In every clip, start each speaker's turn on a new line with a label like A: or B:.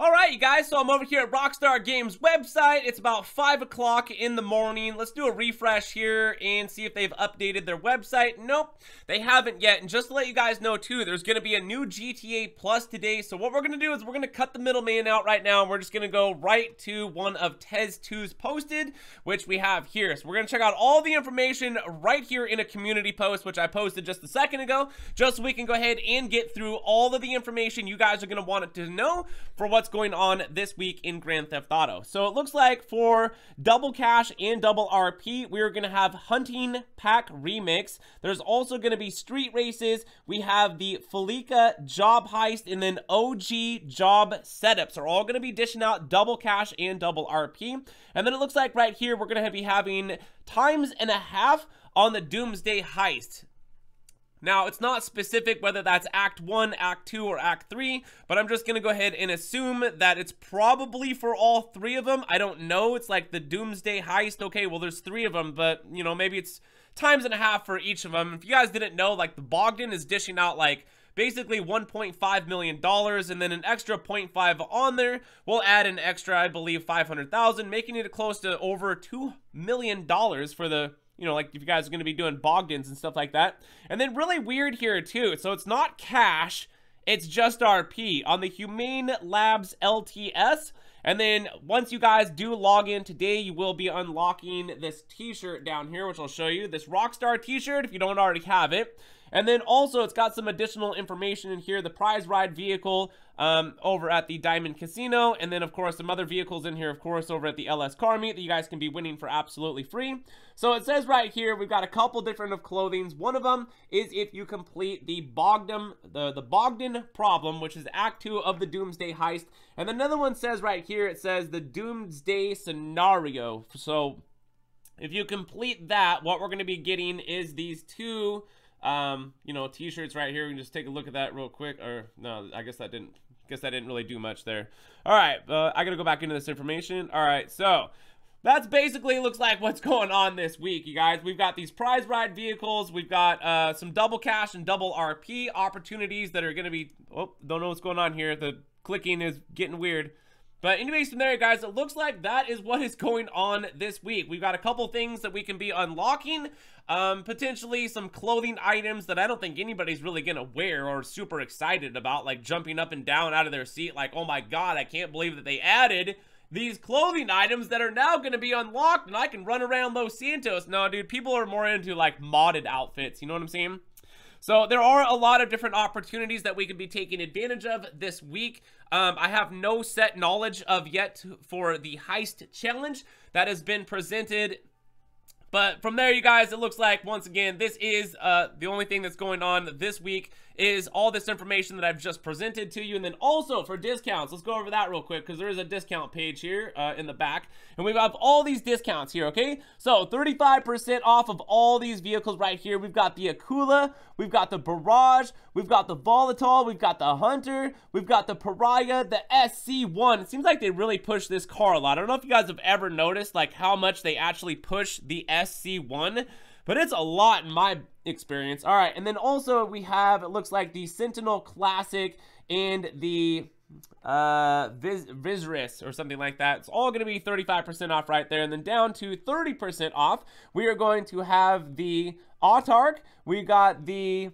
A: Alright, you guys, so I'm over here at Rockstar Games website. It's about 5 o'clock in the morning. Let's do a refresh here and see if they've updated their website. Nope, they haven't yet. And just to let you guys know, too, there's going to be a new GTA Plus today. So what we're going to do is we're going to cut the middleman out right now. And we're just going to go right to one of Tez2's posted, which we have here. So we're going to check out all the information right here in a community post, which I posted just a second ago, just so we can go ahead and get through all of the information you guys are going to want to know for what's going on this week in Grand Theft Auto. So it looks like for Double Cash and Double RP, we're going to have Hunting Pack Remix. There's also going to be Street Races. We have the Fleeca Job Heist and then OG Job Setups are all going to be dishing out Double Cash and Double RP. And then it looks like right here, we're going to be having times and a half on the Doomsday Heist. Now, it's not specific whether that's Act 1, Act 2, or Act 3, but I'm just going to go ahead and assume that it's probably for all three of them. I don't know. It's like the Doomsday Heist. Okay, well, there's three of them, but, you know, maybe it's times and a half for each of them. If you guys didn't know, like, the Bogdan is dishing out, like, basically $1.5 million and then an extra 0.5 on there will add an extra, I believe, 500,000, making it close to over $2 million for the you know, like if you guys are going to be doing Bogdans and stuff like that. And then really weird here too. So it's not cash, it's just RP on the Humane Labs LTS. And then once you guys do log in today, you will be unlocking this t-shirt down here, which I'll show you. This Rockstar t-shirt if you don't already have it. And then also, it's got some additional information in here. The prize ride vehicle um, over at the Diamond Casino. And then, of course, some other vehicles in here, of course, over at the LS Car Meet that you guys can be winning for absolutely free. So it says right here, we've got a couple different of clothings. One of them is if you complete the Bogdan, the, the Bogdan problem, which is Act 2 of the Doomsday Heist. And another one says right here, it says the Doomsday Scenario. So if you complete that, what we're going to be getting is these two um, you know, t-shirts right here. We can just take a look at that real quick. Or no, I guess that didn't. Guess that didn't really do much there. All right, uh, I gotta go back into this information. All right, so that's basically looks like what's going on this week, you guys. We've got these prize ride vehicles. We've got uh, some double cash and double RP opportunities that are gonna be. Oh, don't know what's going on here. The clicking is getting weird. But anyways, from there, guys, it looks like that is what is going on this week. We've got a couple things that we can be unlocking. Um, potentially some clothing items that I don't think anybody's really gonna wear or super excited about, like jumping up and down out of their seat like, oh my god, I can't believe that they added these clothing items that are now going to be unlocked and I can run around Los Santos. No, dude, people are more into like modded outfits. You know what I'm saying? So there are a lot of different opportunities that we could be taking advantage of this week. Um, I have no set knowledge of yet for the heist challenge that has been presented but from there, you guys, it looks like, once again, this is uh, the only thing that's going on this week is all this information that I've just presented to you. And then also for discounts, let's go over that real quick because there is a discount page here uh, in the back. And we have all these discounts here, okay? So 35% off of all these vehicles right here. We've got the Akula, we've got the Barrage, we've got the Volatile, we've got the Hunter, we've got the Pariah, the SC1. It seems like they really push this car a lot. I don't know if you guys have ever noticed like how much they actually push the SC1 but it's a lot in my experience. All right, and then also we have, it looks like the Sentinel Classic and the uh Vis Visris or something like that. It's all going to be 35% off right there. And then down to 30% off, we are going to have the Autarch. We got the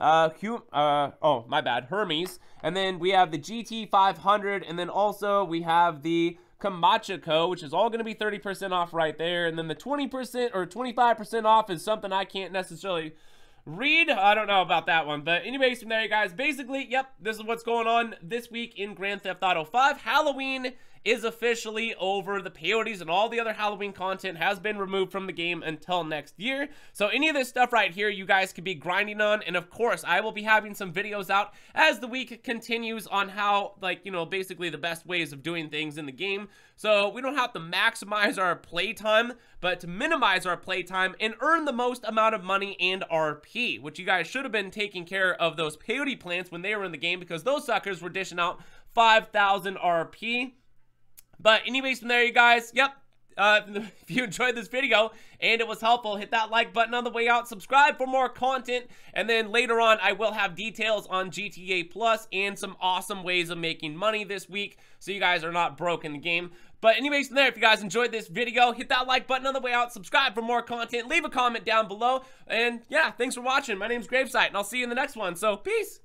A: uh, hum uh, oh, my bad, Hermes. And then we have the GT500. And then also we have the Kamachiko, which is all going to be 30% off right there. And then the 20% or 25% off is something I can't necessarily read. I don't know about that one. But anyways, from there, you guys, basically, yep, this is what's going on this week in Grand Theft Auto 5. Halloween is officially over. The peyotes and all the other Halloween content has been removed from the game until next year. So any of this stuff right here, you guys could be grinding on. And of course, I will be having some videos out as the week continues on how, like, you know, basically the best ways of doing things in the game. So we don't have to maximize our playtime, but to minimize our playtime and earn the most amount of money and RP, which you guys should have been taking care of those peyote plants when they were in the game because those suckers were dishing out 5,000 RP. But anyways, from there, you guys, yep, uh, if you enjoyed this video and it was helpful, hit that like button on the way out, subscribe for more content, and then later on, I will have details on GTA Plus and some awesome ways of making money this week, so you guys are not broke in the game. But anyways, from there, if you guys enjoyed this video, hit that like button on the way out, subscribe for more content, leave a comment down below, and yeah, thanks for watching. My name's Gravesight, and I'll see you in the next one, so peace!